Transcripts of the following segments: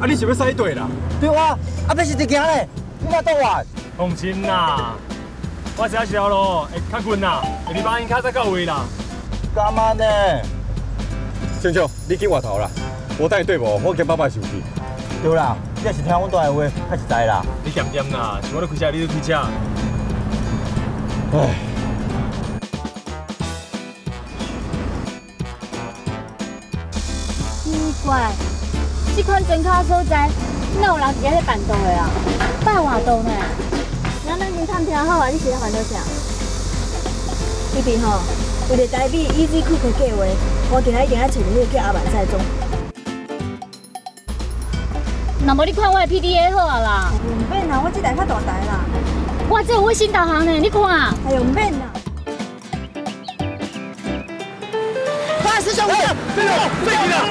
啊，你是要塞队啦？对啊，啊，要是直行嘞，你哪倒完？放心啦，我这条路会较近啦，下礼拜应较早到位啦。干嘛呢？先生，你去外头啦，我带你对无？我跟爸爸收去。对啦，你要是听我大的话，较实在啦。你咸咸啦，是我咧开车，你咧开车。唉。奇怪，这款真卡所在，哪有人直接咧办桌的啊？办活动呢？那咱先探听好啊，你是咧烦恼啥？弟弟吼，为了台币 Easy Cook 的计划，我今仔一定要找迄个叫阿万在中。那无你看我的 PDA 好啊啦。唔免啦，我这台较大台啦。我这有卫星导航呢，你看。哎呦，唔免啦。快师兄，队友，队友，飞起了！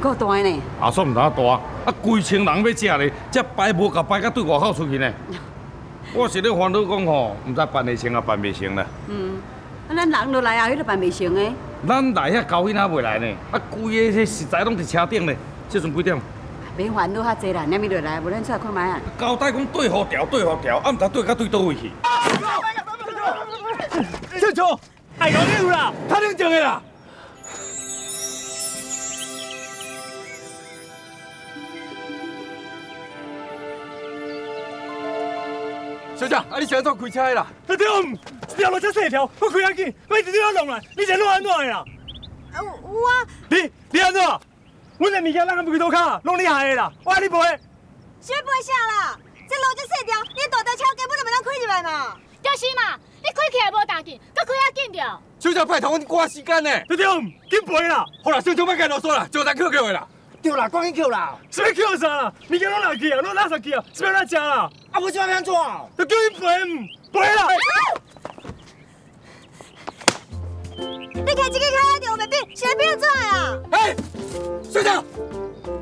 够大呢。啊，算唔大大，啊，规千人要食咧，这摆无甲摆甲对外口出去呢。我是咧烦恼讲吼，唔知办会成啊，办袂成啦。嗯，啊，咱人落来啊，迄个办袂成诶。咱来遐交囡仔袂来呢，啊，规个迄食材拢伫车顶呢。即阵几点？免烦恼遐济啦，念咪落来，无咱出来看卖啊。交代讲对好调，对好调，啊，唔知对甲对倒位去。秀秀，哎，搞你有啦，他能讲的啦。小姐，啊，你现在怎开车的啦？队长，一条路这细条，我开下去，我一直要弄来，你现在弄安怎的啦？啊，我你你安怎？我的物件咱个袂倒卡，弄你害的啦，我爱你赔。先背啥啦？这路这细条，你大台车根本就袂当开入来嘛。就是嘛，你开起来无大劲，搁开遐紧着。小姐，拜托阮赶时间呢。队长，紧赔啦！好啦，小姐别干啰嗦啦，就咱 QQ 的啦。对啦，赶紧扣啦！什么 Q 啥啦？物件拢哪去啊？拢哪上去啊？是要哪食啦？啊，我这边怎？要叫伊赔，赔啦！你开这个开下就袂变，现在变怎啊？哎，小姐，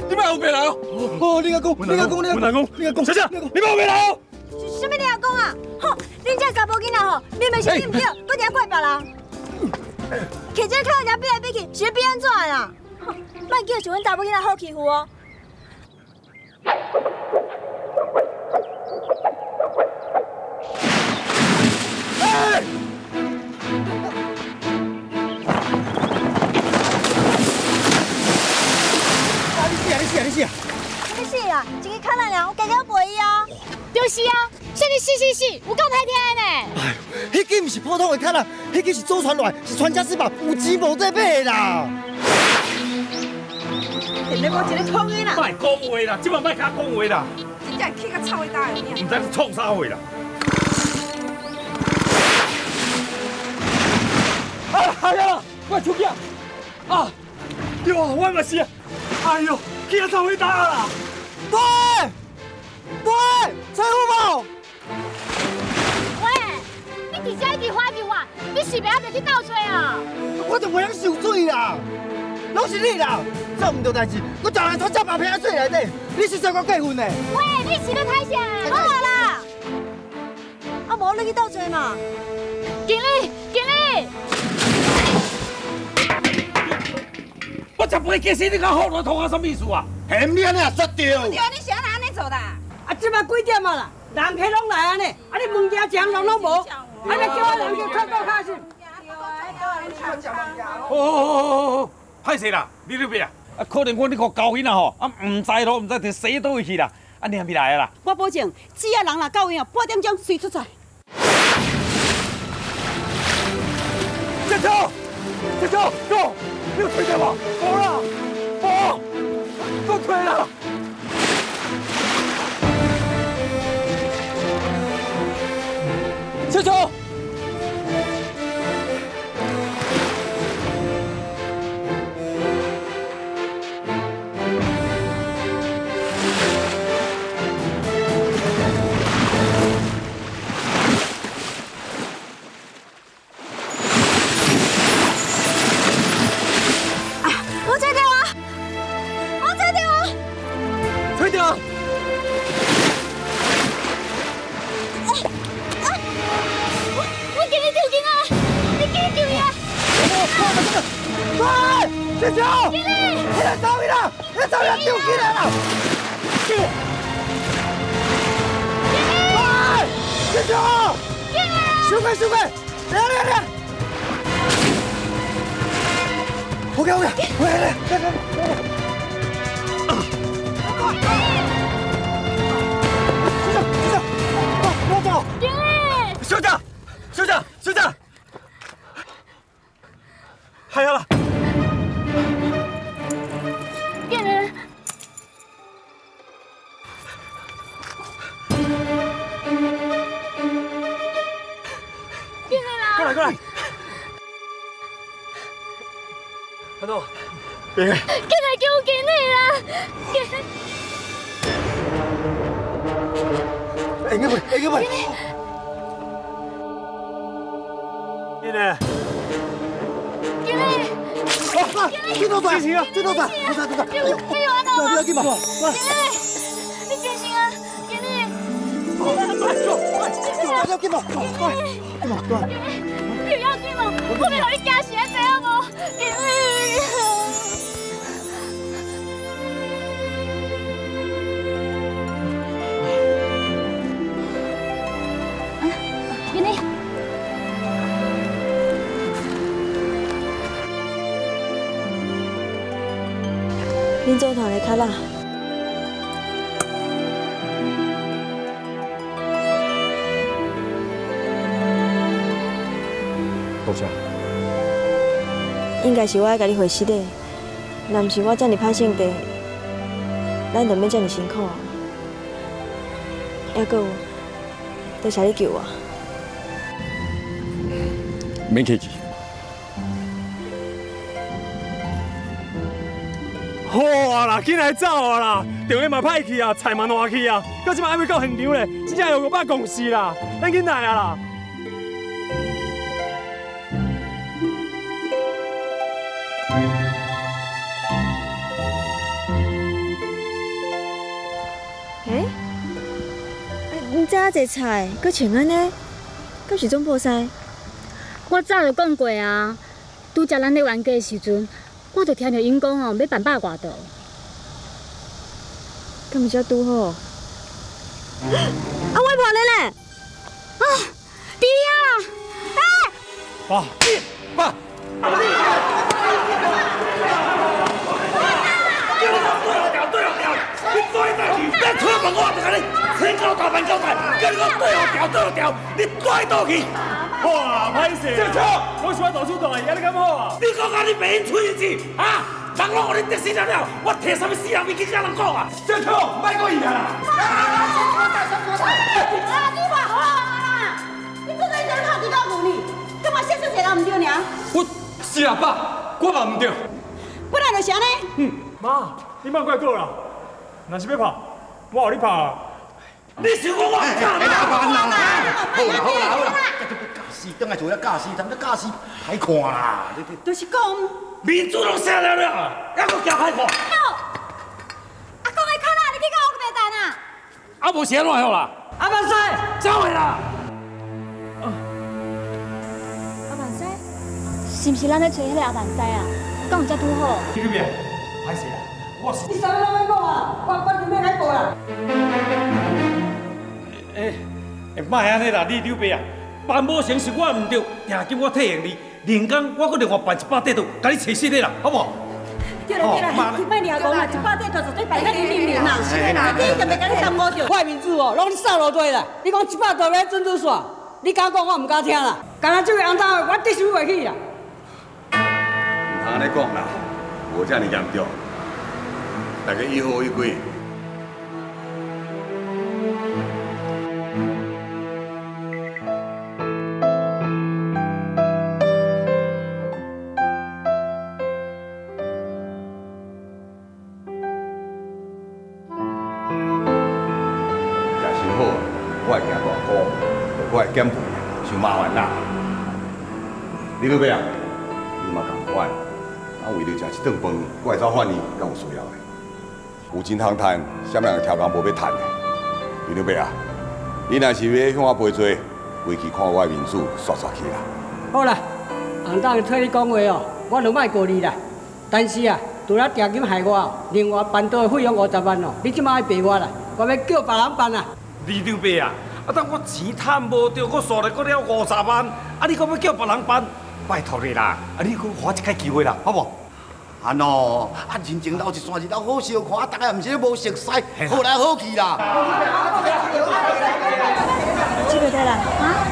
你别后边来哦。哦，你阿公，你阿公，你阿公，你阿公，小姐，你别后边来哦。什么你阿公啊？吼，恁这查甫囡仔吼，明明是你唔对，搁伫遐怪别人。开这靠人比来变去，谁变安怎啊？莫叫像阮查某囡仔好欺负哦。你死啊，你死啊，你死啊！你是啊，一个客人啊，我家家陪伊啊。就是啊，说你死死死，有够歹听的呢。哎！呦，迄个不是普通的客人，迄个是祖传来，是传家之宝，有钱无得买的啦。现在我一个通的啦。卖讲话啦，即摆卖甲讲话啦，真正气甲臭的大个唔知是创啥货啦。啊，哎呀，我出去啊！啊，哟，我嘛是，哎呦，气啊臭会大啦！对，对，财富宝，喂，你直接去花球啊？你是袂还袂去倒吹啊？我就袂晓受水啦，拢是你啦，做唔到代志，我叫人拖只把片仔水内底，你是做我过分的。喂，你是咧睇啥？好啊啦。啊，无你去倒吹嘛。经理，经理，我才不会解释你讲好多通啊，什么意思啊？下面你也说对。对啊，你是安尼做的？啊，即摆几点啊啦？人客拢来安尼，啊你物件奖拢拢无，啊你叫我人去看到卡是？哦哦哦哦哦，歹势啦，你刘伯啊，啊可能我你个交囡仔吼，啊唔知咯，唔知摕死倒位去啦，啊你还没来啊啦？我保证，只要人若到院啊，八点钟随出在。建秋，建秋，够，你有推掉吗？够了，够，够推了。建秋。快，建秋，你来找伊啦，你找伊丢起来啦！快，建秋，收快收快，来来来！OK OK，来来来来来。学长，学长，快，不要走！应该会，应该会。你呢？给你！哇，这多大？这多大？多大多大？给我给我安不要了！紧嘛，哇！给你！你真心啊！给你！快走，快，不要紧嘛，快，快。不要紧嘛！我要让你惊死啊！知影无？给你！林总团的卡啦，多谢。应该是我爱甲你回失的，若毋是我遮尔歹性地，咱就免遮尔辛苦啊。还佫有，多谢你救我。免客气。好啊啦，紧来走啊啦！电话嘛歹去啊，菜嘛烂去啊，到即摆还未到现场咧，真正有五百公司啦，咱紧来啊啦！诶、你遮啊济菜，搁穿安尼，搁是总破西？我早就讲过啊，拄则咱咧冤家的时阵，我就听到因讲哦，要办百外道。敢毋则拄好？啊，我破你咧！弟啊！爸，爸，你对倒去，咱出门我就甲你天高大半交代，叫你我对后调对后调，你对倒去。哇，歹势！小秋，我想要大出大意，你敢好啊？你讲甲你免吹字啊！人拢互你得死了了，我摕什么死人面去甲人讲啊？小秋，卖过伊啊！啊，你话好啊！你这个人拍几多牛呢？干嘛先生一人唔对呢？我是啊，爸，我嘛唔对。本来就是安尼。妈，你莫怪我啦，若是要拍，我互你拍啊。你想我我干嘛？好啦好啦好啦，教师等下做了教师，咱这教师歹看啦。就是讲，面子拢写了了，还阁惊歹看？阿公的卡啦，你去甲我白蛋啊！啊，无写乱好啦，阿万岁，走的啦。阿万西，是毋是咱咧找迄个阿万西啊？讲有遮拄好？你去边？歹势啊，我是。你啥拢要讲啊？我我准备来报啦。诶，诶，莫安尼啦，你刘伯啊，办某成是我毋对，定金我退还你。连工我搁另外办一百块度，甲你找死的啦，好无？对啦对啦，你莫俩讲啦，一百块就绝对百个零零零啦，你一定袂甲你耽误着。坏面子哦，拢你扫落地啦！你讲一百块要准准煞，你敢讲我唔敢听啦。敢若这位红道，我得收袂起啦。唔通安尼讲啦，无遮尔严重，大家以和为贵。减肥，伤麻烦啦。你老爸啊，你嘛共款，啊为了食一顿饭，我会走反你，敢有需要。的？有钱通趁，啥物人挑工无要。趁的？你老爸啊，你若是要。向我赔罪，回去看我的面子刷刷去啦。好啦，红道替你讲话哦，我就卖过你啦。但是啊，除了定金害我，另外办桌的费用五十万哦，你即摆要。赔我啦，我要。叫别人办啊。你老爸啊，啊等我钱趁无着，我刷了过了五十万，啊你可要叫别人办？拜托你啦，啊你给我一个机会啦，好不？啊喏，啊人情留一线一老好相看，啊大家毋是咧无熟悉，好来好去啦。这个再来。我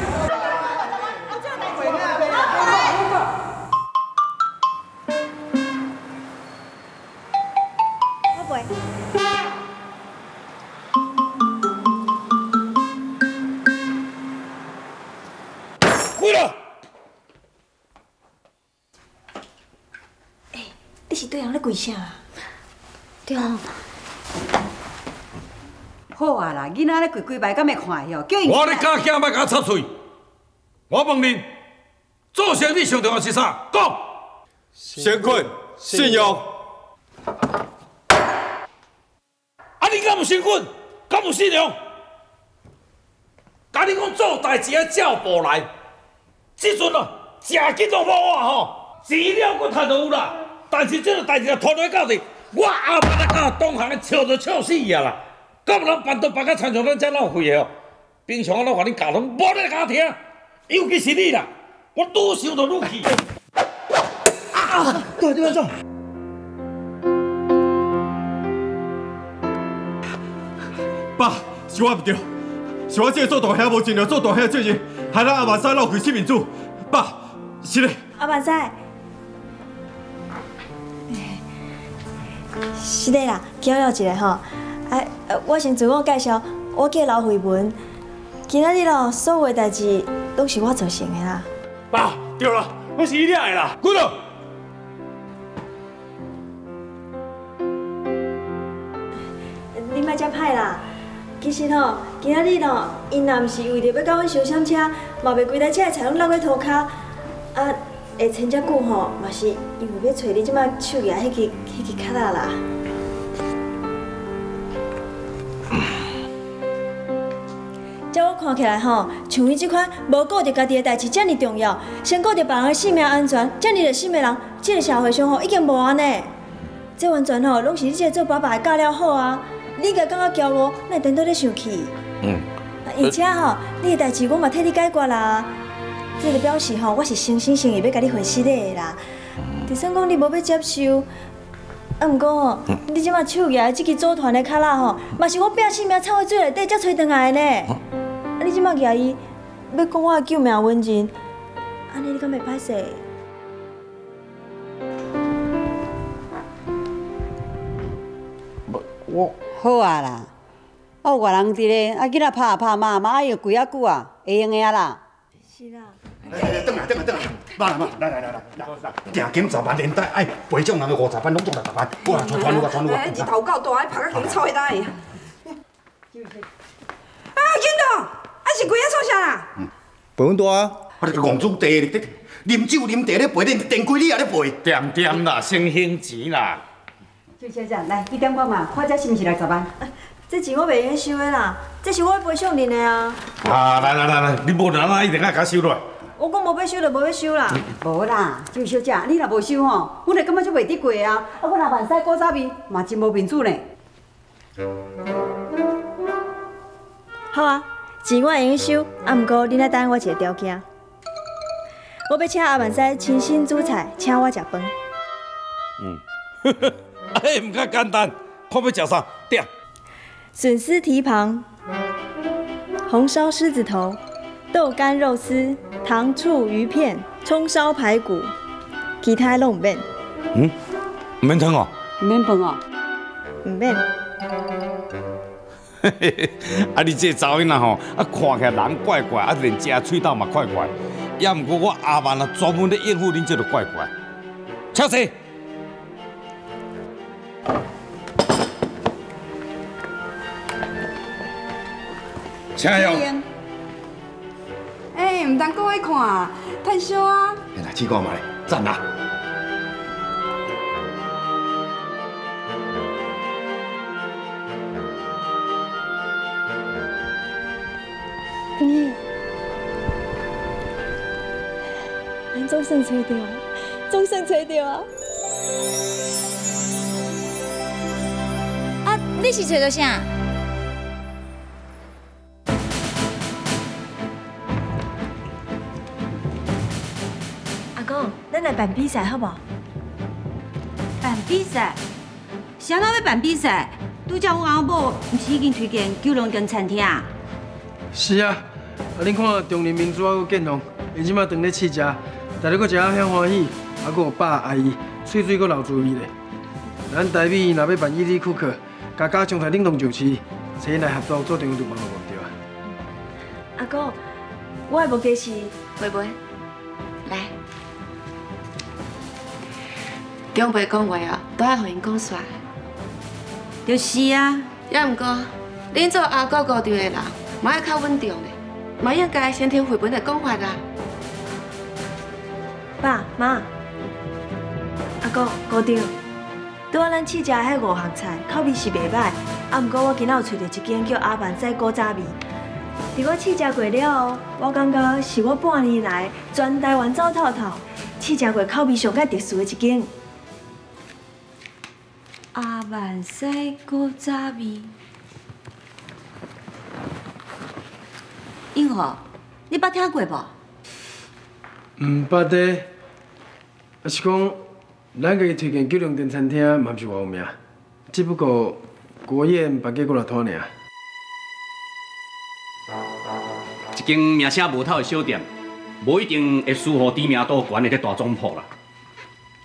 是对人咧跪啥啊？对啊，好啊啦，囡仔咧跪几摆，敢会看的哦，叫伊。我咧家囝莫甲我插嘴。我问你，做生意上重要是啥？讲。先困信用，啊你敢有身份？敢有信用？甲你讲做代志要照步来，即阵啊，食紧都无我吼，钱了我趁到有啦，但是这个代志啊拖落到底，我后摆啊到同行笑都笑死啊啦，敢有人办到办甲亲像咱遮浪费的哦？平常我拢甲你教拢，无咧甲我听，尤其是你啦，我愈想就愈气。对对对，爸，是我不对，是我这个做大兄无尽量做大兄的责任，害咱阿万三闹开失民主。爸，是嘞。阿万仔，是的啦，巧了一下吼。啊，呃我先自我介绍，我叫刘慧文。今仔日咯，所有的代志拢是我造成的啦。爸，对啦，我是你俩的啦。滚了！你莫遮歹啦。其实吼，今仔日咯，因若毋是为着要甲阮相闪车，嘛袂规台车的菜拢落去涂骹。啊，会撑遮久吼，嘛是因为要找你即摆手举迄个迄个卡仔啦。照我看起来吼，像你即款无顾着家己的代志遮尔重要，先顾着别人的性命安全，遮尔热心的人，即个社会上吼已经无安尼。这完全吼，拢是你这个做爸爸的教了好啊！你应该感觉骄傲，那会颠倒咧生气？嗯，而且吼，你的代志我嘛替你解决啦。这个表示吼，我是诚心诚意要甲你回失礼的啦。就算讲你无要接受，啊，毋过吼，你即马手举即支组团的卡拉吼，嘛是我拼性命插在水内底才找回来的呢。啊，你即马举伊，要讲我的救命恩人，安尼你敢袂歹势？我好啊啦，啊有外人伫咧，啊囡仔拍啊拍骂骂，要跪啊久啊，会用的啊啦。是啦。哎，等来等来等来，妈来妈，来来来来来，定金十万连带，哎，陪种人的五十万拢做六十万，我来传传你我传你我。哎，日头够大，拍到金臭的大个。啊，囡仔，啊是跪啊做啥啦？嗯陪阮大啊。我这个王子茶咧，啉酒啉茶咧陪，连电龟你也咧陪。点点啦，先兴钱啦。就小姐，来，你点我嘛，看这是毋是六十万？这钱我袂用收的啦，这是我赔偿恁的啊。啊，来来来来，你无能啊，一定要甲收落来。我讲无要收就无要收啦。无啦，就小姐，你若无收吼，阮会感觉就袂得过啊。啊，我若万使过早面，嘛真无面子呢。好啊，钱我会用收，啊，毋过你来答应我一个条件，我要请阿万师亲身煮菜，请我食饭。嗯，呵 呵哎，唔较简单，看要食啥？点。笋丝蹄膀、红烧狮子头、豆干肉丝、糖醋鱼片、葱烧排骨，其他拢唔免，嗯，唔免汤哦。唔免饭哦。唔免。啊，你这查某囡仔吼，啊看起来人怪怪，啊连食喙斗嘛怪怪。也毋过我阿万啊，专门咧应付恁这个怪怪。超车。请用。哎，唔当过来看，太烧啊！哎呀，去看卖，赞啦！你，咱总算找到，总算找到啊！啊，你是找到啥？办比赛好不好？办比赛？谁哪要办比赛？拄则我阿母，不是已经推荐九龙店餐厅啊？是啊，啊，恁看中年民主啊，有建龙，因即马当咧试食，大家搁食啊遐欢喜，啊，搁有爸阿姨，喙水搁留住味咧。咱台美若要办伊利库克，家家将台领导就市，找因来合作做场就忙无对啊。阿公，我的目标是妹妹，来，长辈讲话啊，都爱互因讲煞。就是啊，也毋过，恁做阿哥高调的人，嘛爱较稳重的，嘛应该先听绘本的讲法啦。爸妈，阿公高调。拄仔咱试食迄五项菜，口味是袂歹，啊，毋过我今仔有找到一间叫阿凡仔古早味。伫我试食过了后，我感觉是我半年来全台湾走透透试食过口味上较特殊的一间。阿万西古早味。英豪，你捌听过无？毋捌的，啊是讲，咱家己推荐九龙店餐厅嘛毋是偌有名，只不过国宴办过几落摊尔。一间名声无透的小店，无一定会输互知名度悬的这大总铺啦。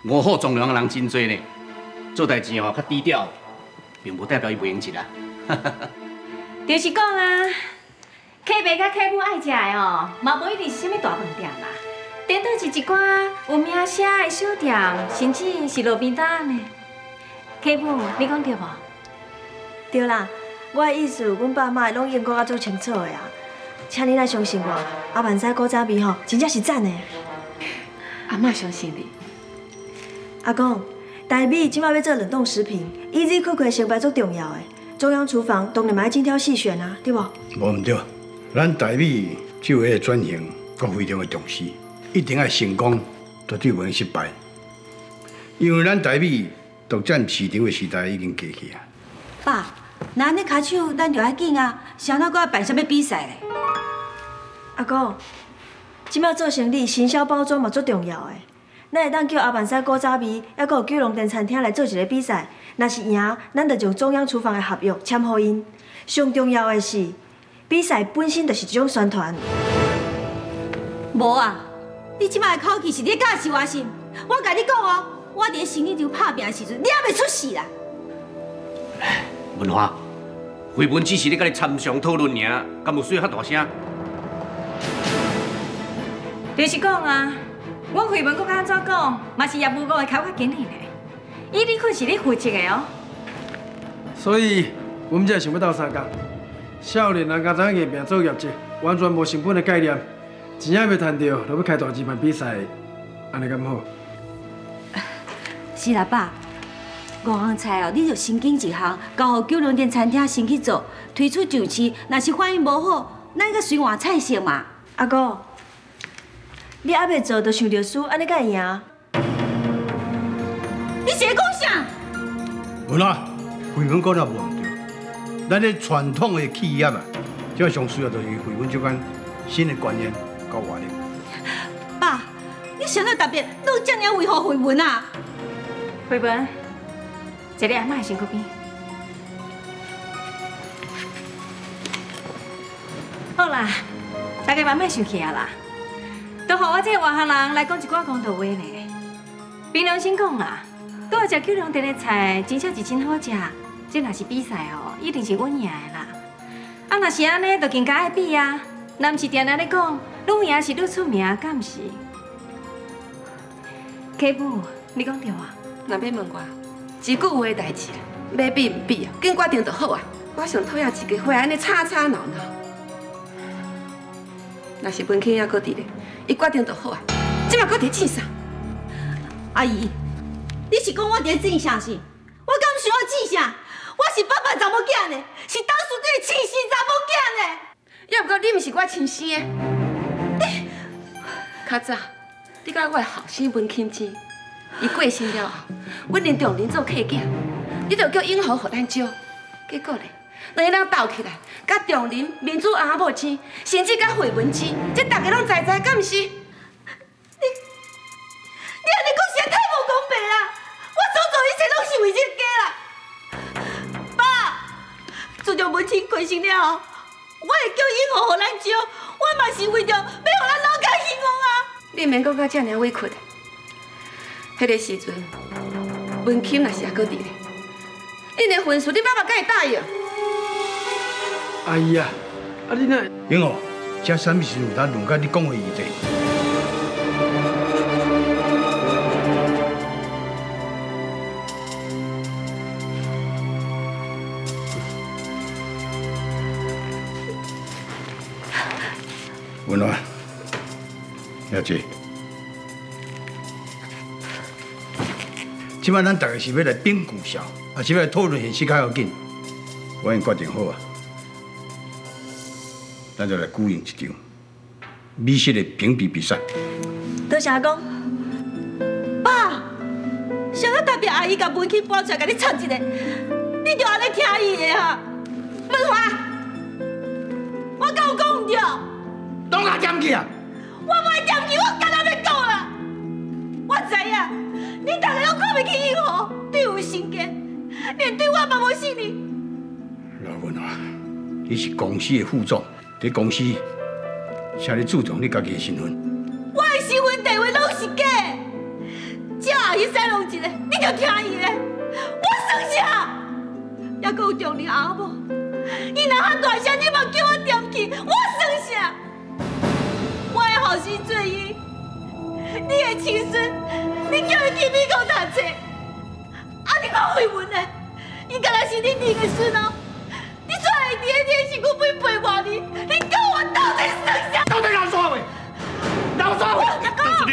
五好状元的人真多呢，做代志吼较低调，并无代表伊袂用钱啦。就是讲啊，客爸甲客母爱食的哦，嘛无一定是啥物大饭店啦，顶多是一寡有名声的小店，甚至是路边摊呢。客母，你讲对无？对啦，我的意思，阮爸妈拢用过较足清楚的啊，请你来相信我，阿万仔古早味吼，真正是赞的。阿妈相信你。阿公，台米即马要做冷冻食品，EZ 库克成败足重要的，中央厨房当然嘛要精挑细选啊，对无？无毋对，咱台米就迄个转型，阁非常的重视，一定要成功，绝对袂用失败。因为咱台米独占市场的时代已经过去啊。爸，那安尼卡手，咱就要紧啊，谁哪搁要办啥物比赛咧？阿公，即马做生意，行销包装嘛足重要的。咱会当叫阿万仔古早味，还阁有九龙店餐厅来做一个比赛。若是赢，咱就将中央厨房的合约签互因。上重要的是，比赛本身就是一种宣传。无啊，你即摆的口气是咧假是我心？我甲你讲哦，我伫咧生意场拍拼的时阵，你还袂出事啦。文华，绘本只是咧甲你参详讨论尔，敢有需要遐大声？就是讲啊，我绘本搁较安怎讲，嘛是业务部的开发经理呢。伊你可是你负责的哦。所以，我们才想要斗相共。少年人家知影业命做业绩，完全无成本的概念，钱也未赚到，就要开大钱办比赛，安尼敢好？是啦，爸，五项菜哦，你就先拣一项，交予九龙店餐厅先去做，推出就市，若是反应无好，咱个随换菜色嘛。阿哥，你还袂做，就想着输，安尼敢会赢？你是咧讲啥？有啦，回文讲得无毋对，咱咧传统的企业啊，最上需要就是绘本这款新的观念甲活力。爸，你想到特别，都这样维护回文啊？回文，这里阿妈的身躯边。好啦，大家慢慢想起啊啦，都互我这个外行人来讲一寡公道话呢。凭良心讲啊，拄好食九龙店的菜，真正是真好食。这若是比赛哦，一定是阮赢的啦。啊，若是安尼，就更加爱比啊。若毋是定定咧讲，愈赢是愈出名，敢毋是？K 母，你讲对啊？若要问我，一句话的代志，要比毋比啊？紧决定就好啊！我想讨厌一个会安尼吵吵闹闹。若是文庆也搁伫咧，伊决定就好啊！即摆搁伫气啥？阿姨，你是讲我伫正啥是？我敢想我气啥？我是爸爸查某囝呢，是当初这个亲生查某囝呢。要不过你毋是我亲生的。较早，你甲我的后生文庆之，伊过身了后，阮连重林做客囝，你就叫永和互咱招。结果呢，两个人斗起来，甲重林、民主阿母之，甚至甲惠文之，这大家拢知知，敢毋是？你，你安尼讲实在太无公平啦！我所做一切拢是为这个家啦。爸，自从文清过身了后。我会叫英豪互咱招，我嘛是为着要互咱老家兴旺啊！你免讲到这尔委屈，迄个时阵，文钦也是还搁伫咧，恁的婚事你爸爸敢会答应？阿姨啊，啊你那英豪，这什么时阵咱轮到你讲话余地？温暖，了解。今晚咱大家是要来编故事，还是要来讨论现实较要紧？我已经决定好啊，咱就来举行一场美式的评比比赛。多谢阿公，爸，想要代表阿姨甲文琪搬出来，给你唱一个，你就安尼听伊的哈。文华，我讲讲唔对。当阿点去啊！我唔会点去，我干那要讲啦。我知影，你大家拢看不起伊哦，对我心肝，连对我嘛无信任。老文啊，你是公司的副总，伫公司，请你注重你家己的身份。我的身份地位拢是假，只要阿姨使弄一个，你就听伊的。我算啥？还阁有重要阿母，伊若喊大声，你嘛叫我点去，我算啥？好心最因，你的亲孙，你叫伊去美国读书，啊！你讲绯闻呢？伊敢若是你弟的孙哦？你出来第一天是我你，你跟我到底生啥？到底哪耍话？哪耍话？告诉你，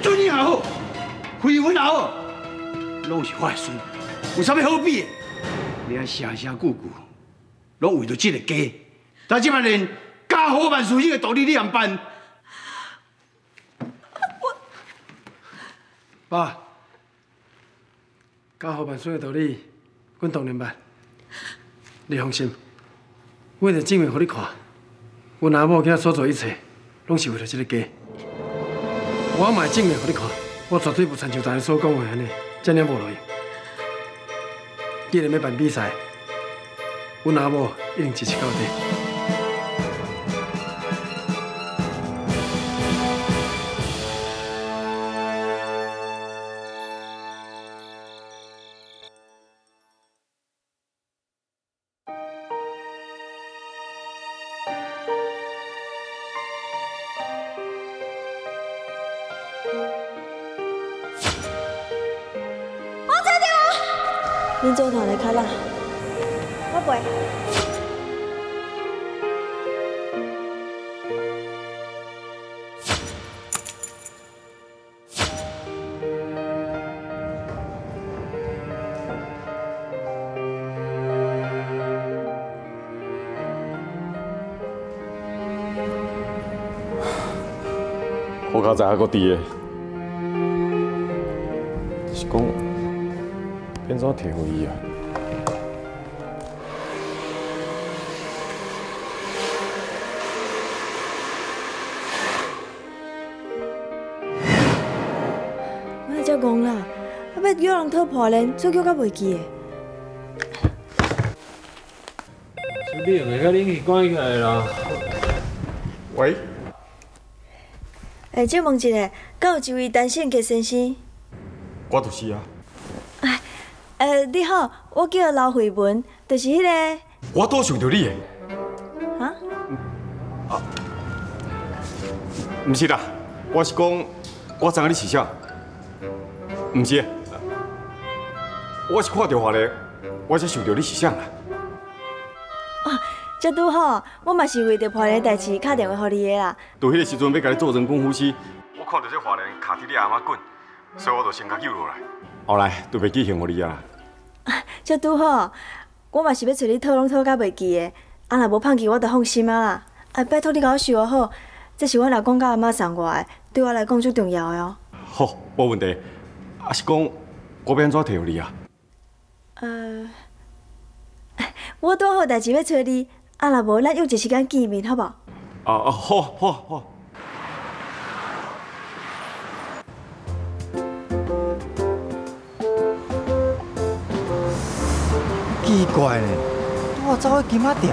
尊严也好，绯闻也好，拢是我的孙，有啥物好比？你还声声句句。拢为着这个家，但即摆连家好万事兴的道理你也办？我爸，家好万事的道理，阮当然办。你放心，我会证明给你看，阮阿母今仔所做一切，拢是为了这个家。我嘛会证明给你看，我绝对不参像大家所讲的安尼，这样无路用。既然要办比赛。阮阿母一定支持到底。在还个低的，是讲变怎摕回伊啊？足戆啦，啊要叫人讨破烂，做叫甲袂记的。小弟袂甲恁去关起来啦。喂，哎，借问一下，敢有一位单身嘅先生？我就是啊，呃，你好，我叫刘慧文，就是迄、个我拄想到你诶。啊，啊毋是啦，我是讲，我知影你是啥。毋是，我是看到华咧，我才想到你是啥啦。这拄好，我嘛是为着破烂代志打电话给你的啦。到迄个时阵要甲你做人工呼吸，我看到这华人卡伫你阿妈滚，所以我就先甲救落来。后来就袂记幸福你啊。这拄好，我嘛是要找你讨拢讨甲袂记的，啊若无放弃我就放心啊啦。啊，拜托你甲我收好，这是我老公甲阿妈送我的，对我来讲最重要的哦。好，无问题。啊是讲，我要安怎摕互你啊？呃，我拄好代志要找你，啊若无咱约一时间见面，好无？啊啊，好，好，好。奇怪呢，我走去金仔店，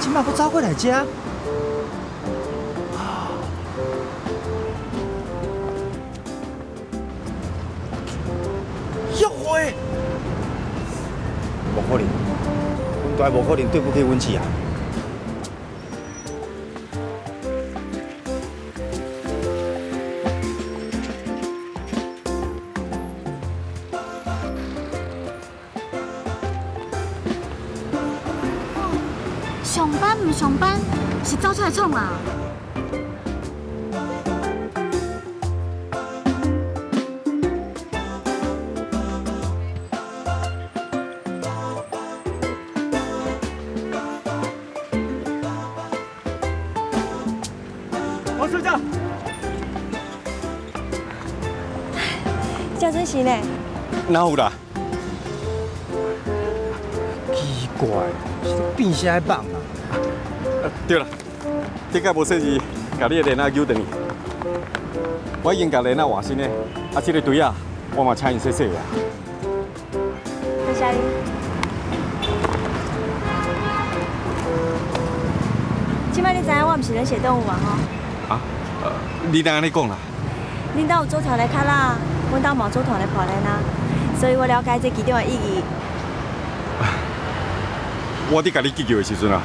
即摆佫走过来遮。大无可能对不起阮姊啊！上班唔上班，是走出来创嘛？哪有啦？奇怪，是变啥会放啊？对了，这个无说是甲你的莲仔救倒去，我已经甲莲仔换新的，啊，这个队啊，我嘛请因洗洗啊。多谢你。即摆你知影我毋是咧写动物嘛吼？啊，呃，你当安尼讲啦？恁兜有组团来卡啦，阮兜嘛有组团来破烂啊，所以我了解这其中的意义。我伫甲你急救的时阵啊，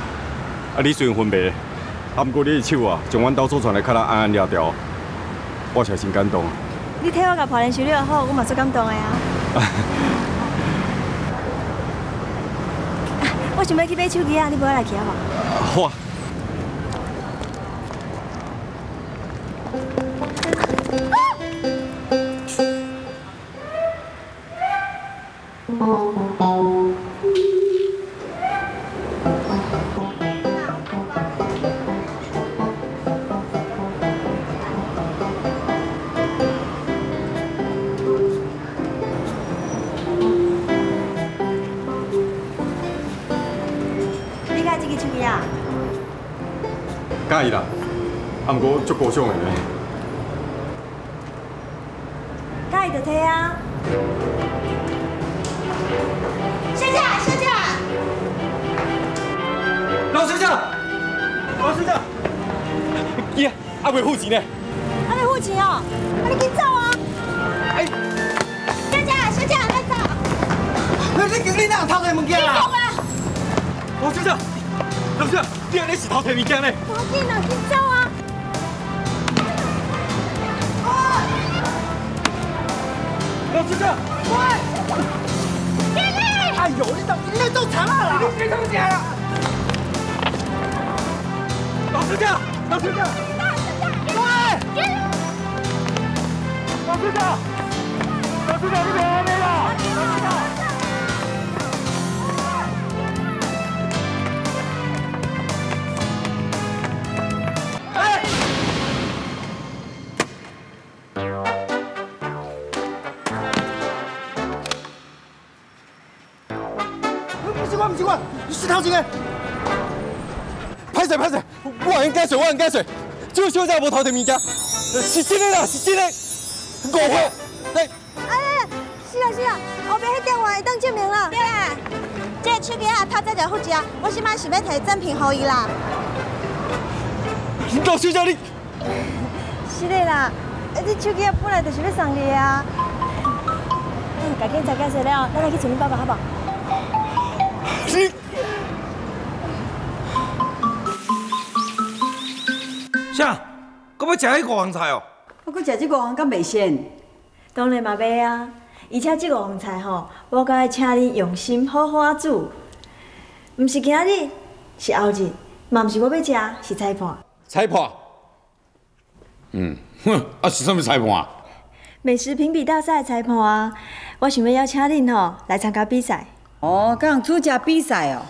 啊，你虽然昏迷，啊，不过你的手啊，从阮兜祖传的卡拉安安了掉，我才真感动。你替我甲破烂修了好，我嘛最感动的啊。我想要去买手机啊，你陪我来去好无？好啊。耶，还，未付钱呢。还没付钱哦，那你紧走啊！哎，小姐，小姐，快走！你你你哪偷摕物件你啊？讲啊！老师长，老师长，你安尼是偷摕物件呢？赶紧啊，紧走啊！老师长，喂！丽丽，哎呦，你怎你在做长啊啦？你别偷钱啊！老师长，老师长，喂！老师长，老师长，你别安尼啦！老师长。我应该水，我应该水，就小姐无偷摕物件，是真的啦，是真的。误会，对。哎，是啊是啊，后边迄电话会当证明啦。对啊，这个手机啊，他这就好食，我即摆想要摕赠品给伊啦。老小姐你，是的啦，这手机啊本来就是要送你的啊。嗯，家警察介绍了，咱来去找恁爸爸好不好？啥？搁要食迄五行菜哦？我搁食这五行敢袂鲜？当然嘛袂啊！而且这五行菜吼，我搁爱请你用心好好啊煮。毋是今日，是后日，嘛毋是我要食，是裁判。裁判？嗯，哼，啊是什么裁判啊？美食评比大赛的裁判啊！我想要邀请恁吼来参加比赛。哦，敢煮食比赛哦？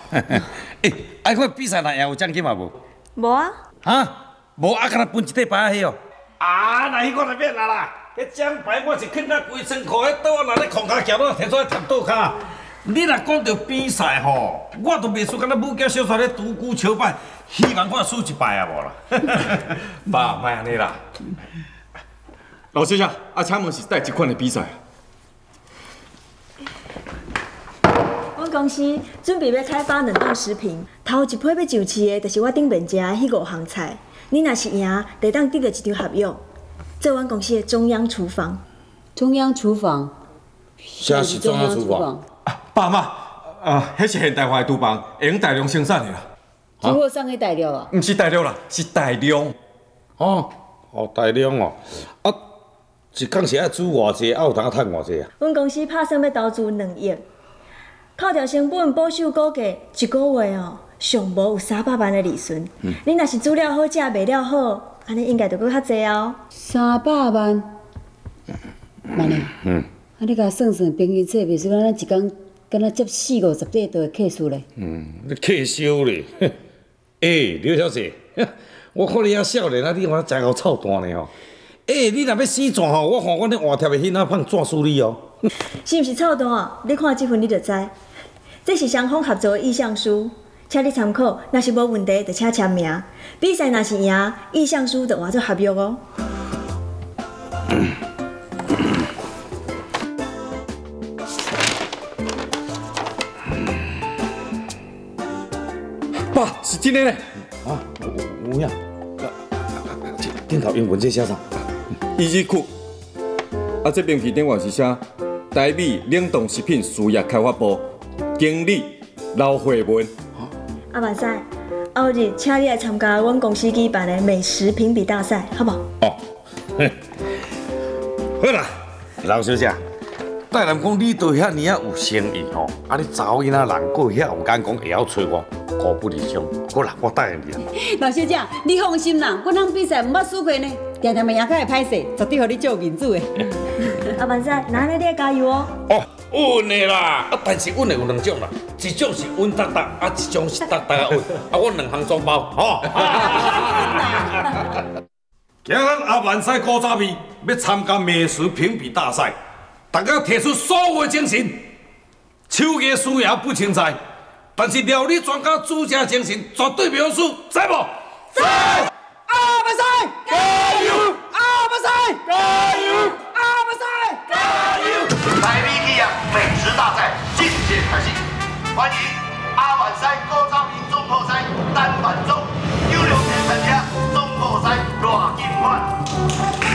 诶，啊，看比赛那也有奖金嘛无？无啊。哈？无啊，敢若分一块牌迄哦。啊，那迄个就免啦啦，迄奖牌我是囥在规身裤，迄倒我若咧空骹夹我摕出来踢桌骹。你若讲到比赛吼，我都袂输，敢若武侠小说咧独孤求败，希望我输一摆啊无啦。爸，莫安尼啦。老先生，啊，请问是带一款的比赛？阮公司准备要开发冷冻食品，头一批要上市的，就是我顶面食的迄五项菜。你若是赢，得当得到一张合约，做阮公司的中央厨房。中央厨房？啥是中央厨房？爸妈，啊，迄是现代化的厨房，会用大量生产的啦。煮好送去大量啊？毋是大量啦，是大量。哦，哦，大量哦。啊，一工是爱煮偌济，啊有通趁偌济啊？阮公司拍算要投资两亿，扣掉成本保守估计一个月哦。上无有三百万的利润，你若是煮了好食，卖了好，安尼应该着搁较济哦。三百万，妈呢？嗯，啊，你甲算算，平均册袂输咱一工，敢若接四五十块都会客数咧。嗯，你客收咧？哎，刘小姐，我看你遐少年啊，你看真够臭蛋呢吼。哎，你若要死转吼，我看我咧换贴的迄仔胖怎处理哦？是毋是臭蛋？你看即份你就知，这是双方合作的意向书。请你参考，若是无问题，就请签名。比赛若是赢，意向书就换做合约哦。爸，是真的嘞！啊，有影。顶头英文这写啥？伊字库。啊，这边是电话是写台美冷冻食品事业开发部经理刘慧文。阿万赛，后日请你来参加阮公司举办的美食评比大赛，好不好？哦，好啦，老小姐，戴南讲你都遐尼啊有诚意吼，啊你查某囡仔人过遐有眼光，会晓找我，可不离乡。好啦，我答应你。老小姐，你放心啦，阮人比赛毋捌输过呢，定定咪赢较会歹势，绝对互你做面子的。阿万赛，那你得加油哦。哦。稳的啦，啊，但是稳的有两种啦，一种是稳哒哒，啊，一种是哒哒稳，啊，我两行装包，吼。今日阿万赛古早味要参加美食评比大赛，大家提出所有精神，手艺输赢不存在，但是料理专家煮食精神绝对袂输，知无？知。阿万赛，加油！阿万赛，加油！阿万赛，加油！美食大赛尽显开始，欢迎阿万山高招品中后山单板中优流天参加中后山热金冠。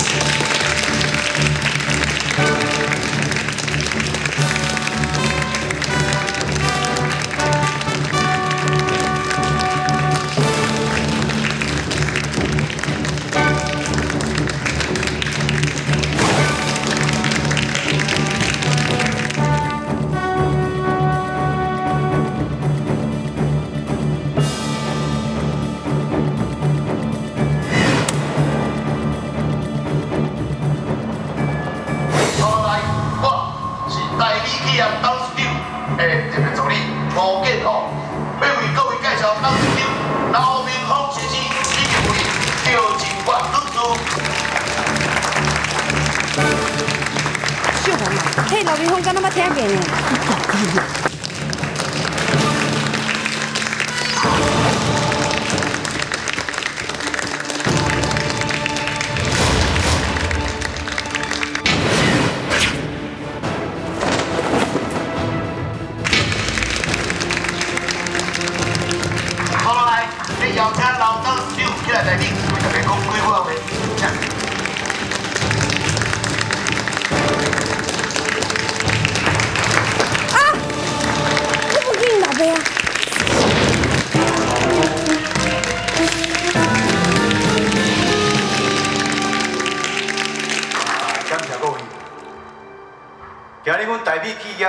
阮台美企业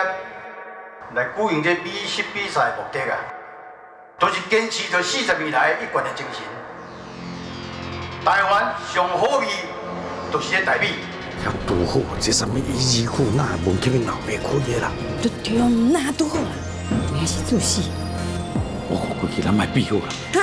来举行这美食比赛的目的啊，都是坚持着四十年来一贯的精神。台湾上好味，就是这台美。要拄好，这什么一字裤，那门口闹袂开的啦。都对哦，那都好啦，你是做事。我过去咱卖比好啦。啊！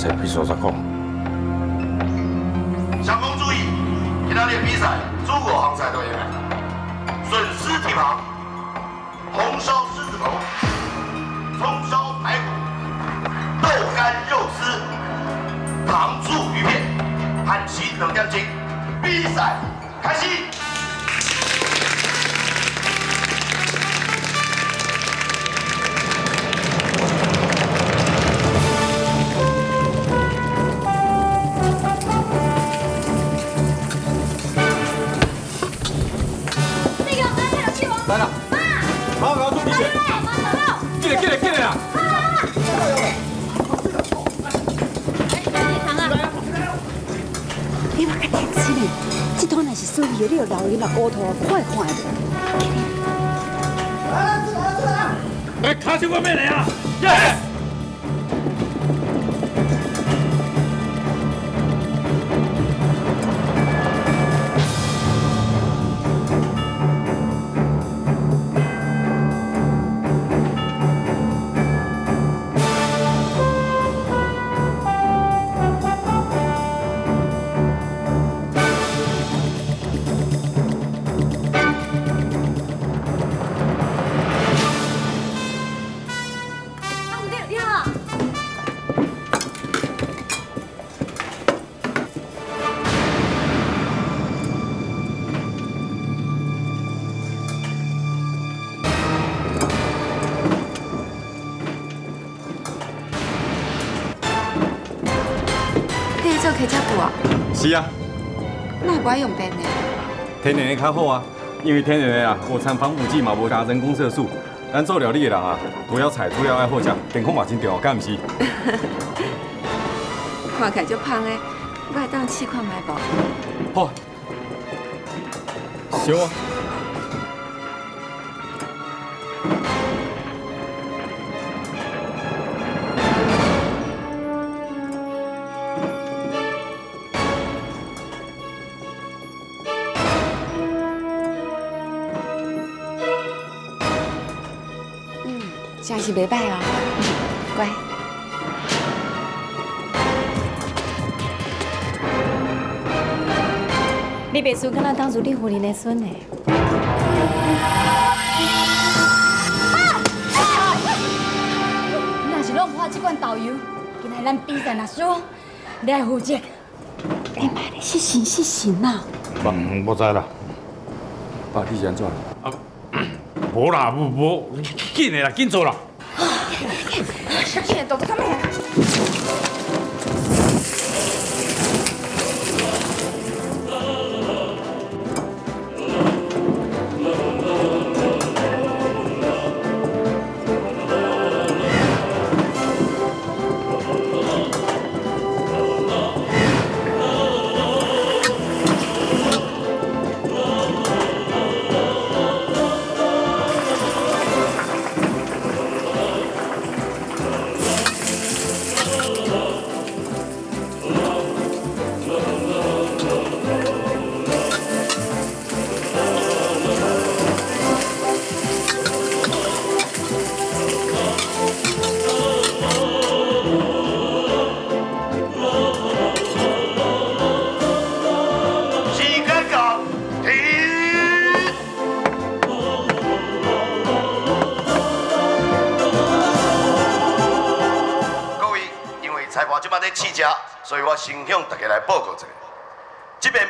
赛比赛再讲。上公注意，今仔日的比赛诸五行赛队员：笋丝蹄膀、红烧狮子头、葱烧排骨、豆干肉丝、糖醋鱼片，含齐两点钟。比赛开始。这摊若是属于你有老人啊，骨头快看的。哎，卡西我咩嚟啊？耶！是啊，那我爱用电的。天然的较好啊，因为天然的啊，无掺防腐剂嘛，无加人工色素。咱做料理的人啊，不要菜，主要爱好食，健康嘛真重要，敢毋是？看起来就胖的，我会当试看卖无？好，烧啊。真是袂歹哦，乖。你别输，敢若当初你夫人的孙呢？若是弄破这罐导游，今仔咱比赛若输，你来负责。哎妈你失神失神啦！爸，我知啦。爸，你是安怎？啊，无啦，无无，紧的啦，紧做啦。小姐，都干咩？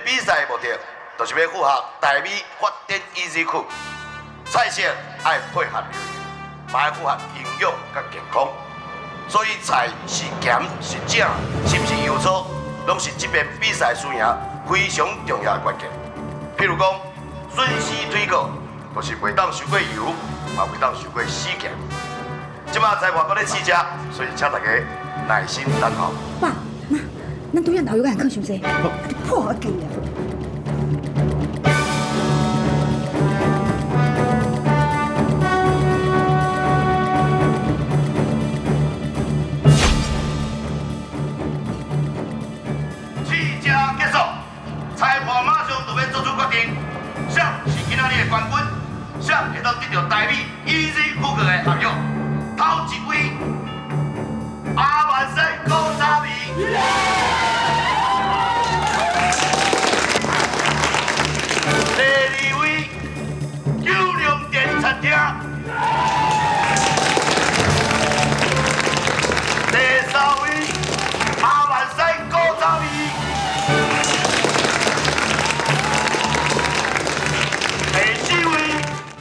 比赛的目的，就是要符合大美发展 Easy 区，菜色爱配合流，嘛要符合营养甲健康。所以菜是咸是正，是不是油粗，拢是这边比赛输赢非常重要的关键。譬如讲，顺时推过，就是袂当伤过油，也袂当伤过死咸。即摆裁判搁咧试食，所以请大家耐心等候。爸妈，咱对面导游敢看伤济，你 破我记啊！